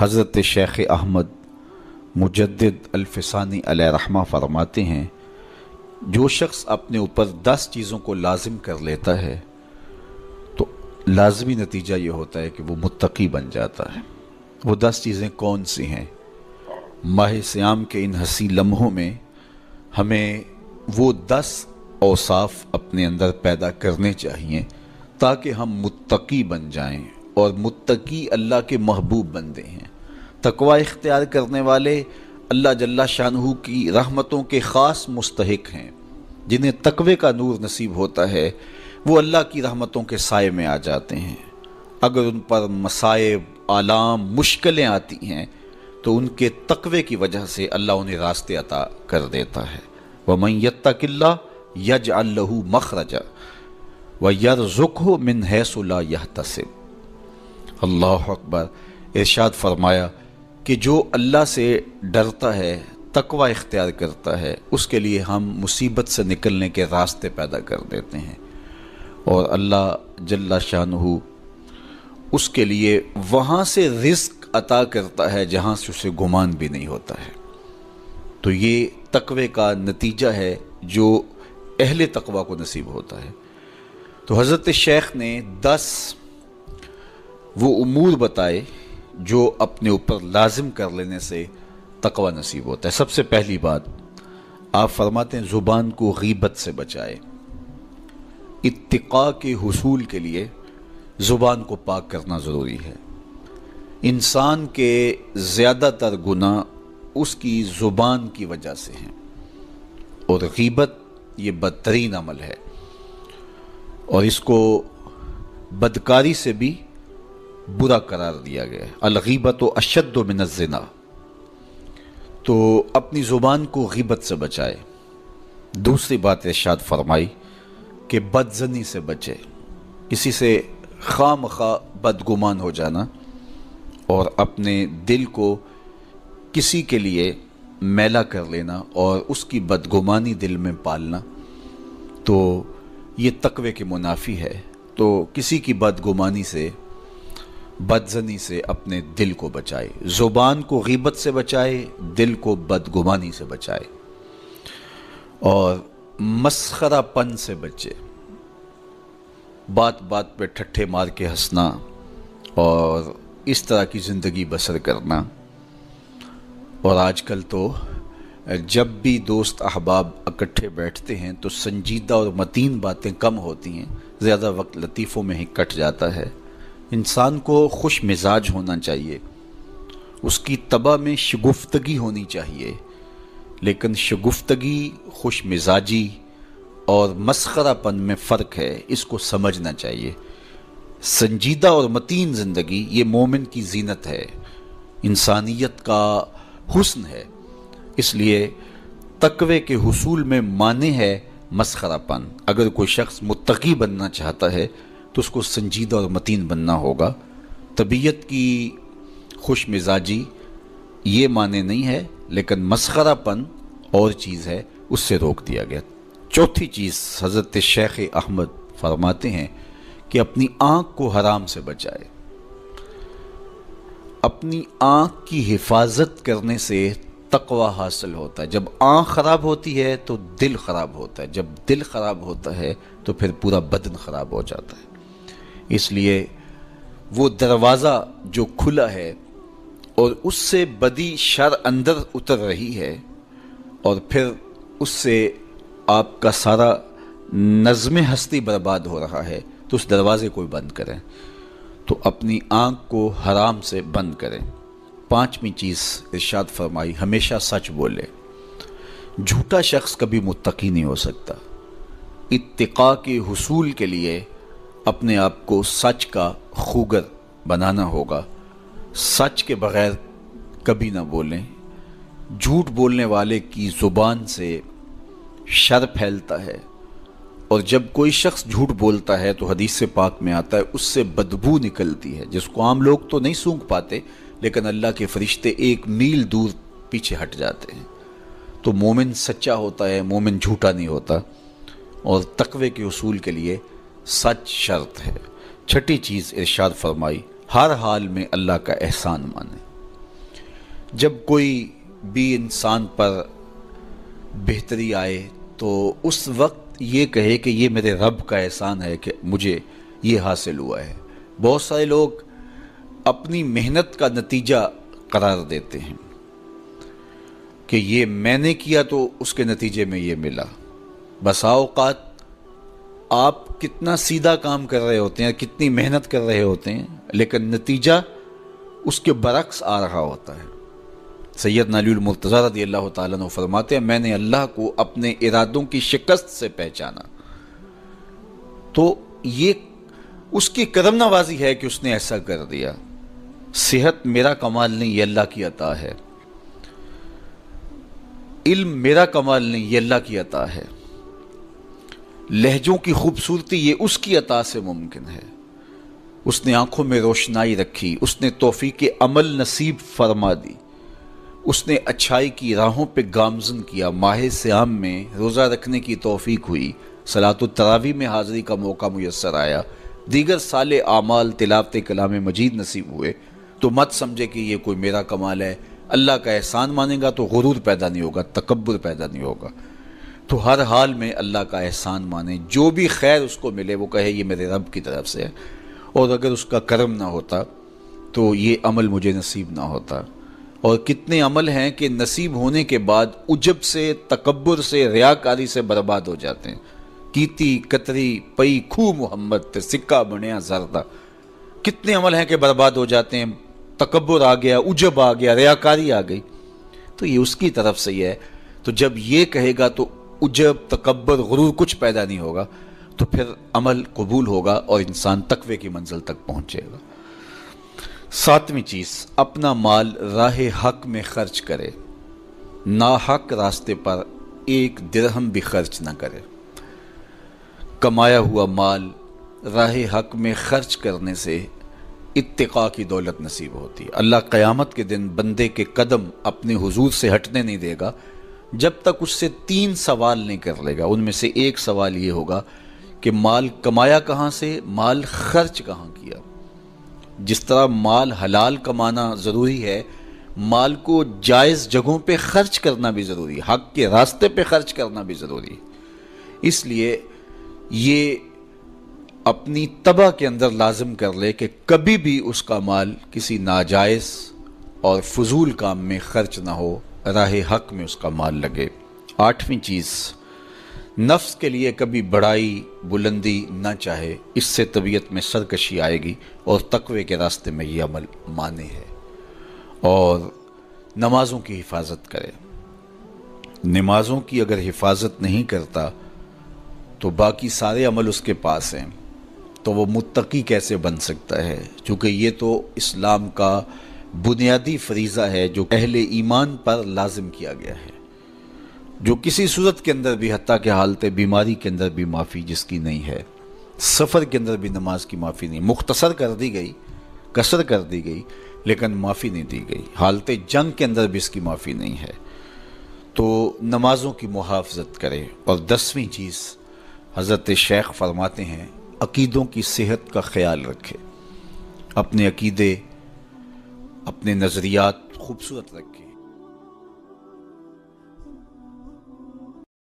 हज़रत शेख अहमद मुजद्द अल्फ़सानी रहमा फरमाते हैं, जो शख्स अपने ऊपर दस चीज़ों को लाजिम कर लेता है तो लाजमी नतीजा ये होता है कि वो मुत्तकी बन जाता है। वो दस चीज़ें कौन सी हैं? माह श्याम के इन हसी लम्हों में हमें वो दस औसाफ अपने अंदर पैदा करने चाहिए, ताकि हम मुत्तकी बन जाएँ। और मुत्तकी अल्लाह के महबूब बंदे हैं। तकवा इख्तियार करने वाले अल्लाह जल्ला शाहू की रहमतों के ख़ास मुस्तक हैं, जिन्हें तकवे का नूर नसीब होता है, वो अल्लाह की रहमतों के साय में आ जाते हैं। अगर उन पर मसाइब आलाम, मुश्किलें आती हैं तो उनके तकवे की वजह से अल्लाह उन्हें रास्ते अता कर देता है। वह मैत्ता किल्ला यज अल्लहू मखरजा, व यरजुक मिन हैसुला यह तसिब अल्लाह अकबर, इरशाद फरमाया कि जो अल्लाह से डरता है, तकवा इख्तियार करता है, उसके लिए हम मुसीबत से निकलने के रास्ते पैदा कर देते हैं। और अल्लाह जल्ला शाह उसके लिए वहाँ से रिस्क अता करता है, जहाँ से उसे गुमान भी नहीं होता है। तो ये तकवे का नतीजा है, जो अहले तकवा को नसीब होता है। तो हज़रत शेख ने दस वो उमूर बताए जो अपने ऊपर लाजिम कर लेने से तकवा नसीब होता है। सबसे पहली बात, आप फरमाते हैं, ज़ुबान को गीबत से बचाए। इत्तिका के हसूल के लिए ज़ुबान को पाक करना ज़रूरी है। इंसान के ज़्यादातर गुना उसकी ज़ुबान की वजह से हैं। और गीबत ये बदतरीन अमल है। और इसको बदकारी से भी बुरा करार दिया गया है। अलगीबत व अशद मिनजना तो अपनी ज़ुबान को गीबत से बचाए। दूसरी बात इर्शाद फरमाई कि बदजनी से बचे। किसी से खाम खा बदगुमान हो जाना और अपने दिल को किसी के लिए मैला कर लेना और उसकी बदगुमानी दिल में पालना तो ये तकवे के मुनाफी है। तो किसी की बदगुमानी से बदजनी से अपने दिल को बचाए। ज़ुबान को गीबत से बचाए, दिल को बदगुमानी से बचाए। और मस्खरापन से बचे। बात बात पे ठट्ठे मार के हंसना और इस तरह की ज़िंदगी बसर करना। और आजकल तो जब भी दोस्त अहबाब इकट्ठे बैठते हैं तो संजीदा और मतीन बातें कम होती हैं, ज़्यादा वक्त लतीफ़ों में ही कट जाता है। इंसान को खुश मिजाज होना चाहिए। उसकी तबा में शगुफ्तगी होनी चाहिए। लेकिन शगुफ्तगी, खुश मिजाजी और मस्खरापन में फ़र्क है, इसको समझना चाहिए। संजीदा और मतीन ज़िंदगी, ये मोमिन की जीनत है। इंसानियत का हुस्न है। इसलिए तकवे के हसूल में माने है मस्खरापन। अगर कोई शख्स मुत्तकी बनना चाहता है तो उसको संजीदा और मतीन बनना होगा। तबीयत की खुश मिजाजी ये माने नहीं है, लेकिन मस्खरापन और चीज़ है, उससे रोक दिया गया। चौथी चीज़ हज़रत शेख अहमद फरमाते हैं कि अपनी आँख को हराम से बचाए। अपनी आँख की हिफाजत करने से तकवा हासिल होता है। जब आँख ख़राब होती है तो दिल ख़राब होता है। जब दिल ख़राब होता है तो फिर पूरा बदन ख़राब हो जाता है। इसलिए वो दरवाज़ा जो खुला है और उससे बदी शर अंदर उतर रही है और फिर उससे आपका सारा नज़म हस्ती बर्बाद हो रहा है तो उस दरवाज़े को बंद करें। तो अपनी आँख को हराम से बंद करें। पांचवी चीज़ इर्शाद फरमाई, हमेशा सच बोले। झूठा शख्स कभी मुत्तकी नहीं हो सकता। इत्तिका के हसूल के लिए अपने आप को सच का खूगर बनाना होगा। सच के बगैर कभी ना बोलें। झूठ बोलने वाले की ज़ुबान से शर फैलता है। और जब कोई शख्स झूठ बोलता है तो हदीस से पाक में आता है, उससे बदबू निकलती है। जिसको आम लोग तो नहीं सूंघ पाते, लेकिन अल्लाह के फरिश्ते एक मील दूर पीछे हट जाते हैं। तो मोमिन सच्चा होता है, मोमिन झूठा नहीं होता। और तकवे के असूल के लिए सच शर्त है। छठी चीज़ इरशाद फरमाई, हर हाल में अल्लाह का एहसान माने। जब कोई भी इंसान पर बेहतरी आए तो उस वक्त ये कहे कि ये मेरे रब का एहसान है कि मुझे ये हासिल हुआ है। बहुत सारे लोग अपनी मेहनत का नतीजा करार देते हैं कि ये मैंने किया तो उसके नतीजे में ये मिला। बसा औकात आप कितना सीधा काम कर रहे होते हैं, कितनी मेहनत कर रहे होते हैं, लेकिन नतीजा उसके बरक्स आ रहा होता है। सैयद नालीमरतज़ा रदी अल्लाह तु फरमाते हैं, मैंने अल्लाह को अपने इरादों की शिकस्त से पहचाना। तो ये, उसकी करम नवाजी है कि उसने ऐसा कर दिया। सेहत मेरा कमाल नहीं, ये अल्लाह की अता है। इल्म मेरा कमाल नहीं, ये अल्लाह की अता है। लहजों की खूबसूरती ये उसकी अता से मुमकिन है। उसने आँखों में रोशनाई रखी, उसने तोहफी के अमल नसीब फरमा दी। उसने अच्छाई की राहों पे गामजन किया। माह श्याम में रोज़ा रखने की तोफ़ीक हुई। सलात तरावी में हाज़िरी का मौका मैसर आया। दीगर साल आमाल तिलावत कलाम मजीद नसीब हुए। तो मत समझे कि ये कोई मेरा कमाल है। अल्लाह का एहसान मानेगा तो गुरूर पैदा नहीं होगा तकबर पैदा नहीं होगा। तो हर हाल में अल्लाह का एहसान माने। जो भी खैर उसको मिले, वो कहे, ये मेरे रब की तरफ़ से है। और अगर उसका कर्म ना होता तो ये अमल मुझे नसीब ना होता। और कितने अमल हैं कि नसीब होने के बाद उजब से तकबर से, रियाकारी से बर्बाद हो जाते हैं। कीती, कतरी, पई खू मोहम्मद सिक्का बनया, जरदा। कितने अमल हैं कि बर्बाद हो जाते हैं। तकबर आ गया, उजब आ गया, रियाकारी आ गई। तो ये उसकी तरफ़ से ही है। तो जब ये कहेगा तो उजब तकबर गुरूर कुछ पैदा नहीं होगा तो फिर अमल कबूल होगा और इंसान तकवे की मंजिल तक पहुंचेगा। सातवीं चीज़, अपना माल राह हक में खर्च करे। ना हक रास्ते पर एक दिरहम भी खर्च ना करे। कमाया हुआ माल राह हक में खर्च करने से इत्तिका की दौलत नसीब होती है। अल्लाह क़यामत के दिन बंदे के कदम अपने हुजूर से हटने नहीं देगा जब तक उससे तीन सवाल नहीं कर लेगा, उनमें से एक सवाल ये होगा कि माल कमाया कहाँ से, माल खर्च कहाँ किया। जिस तरह माल हलाल कमाना ज़रूरी है, माल को जायज़ जगहों पे खर्च करना भी ज़रूरी, हक के रास्ते पे खर्च करना भी ज़रूरी। इसलिए ये अपनी तबाह के अंदर लाजम कर ले कि कभी भी उसका माल किसी नाजायज़ और फजूल काम में खर्च ना हो। राह हक में उसका माल लगे। आठवीं चीज़, नफ्स के लिए कभी बड़ाई बुलंदी ना चाहे, इससे तबीयत में सरकशी आएगी और तकवे के रास्ते में ये अमल माने है और नमाज़ों की हिफाजत करे। नमाज़ों की अगर हिफाजत नहीं करता तो बाकी सारे अमल उसके पास हैं। तो वो मुत्तकी कैसे बन सकता है? क्योंकि ये तो इस्लाम का बुनियादी फरीज़ा है जो अहले ईमान पर लाजिम किया गया है, जो किसी सूरत के अंदर भी, हत्या के हालत, बीमारी के अंदर भी माफ़ी जिसकी नहीं है, सफ़र के अंदर भी नमाज़ की माफ़ी नहीं, मुख्तसर कर दी गई, कसर कर दी गई, लेकिन माफ़ी नहीं दी गई। हालत जंग के अंदर भी इसकी माफ़ी नहीं है। तो नमाज़ों की मुहाफ़त करें और दसवीं चीज़ हज़रत शेख फरमाते हैं, अकीदों की सेहत का ख्याल रखें। अपने अकीदे अपने नज़रियात खूबसूरत रखें।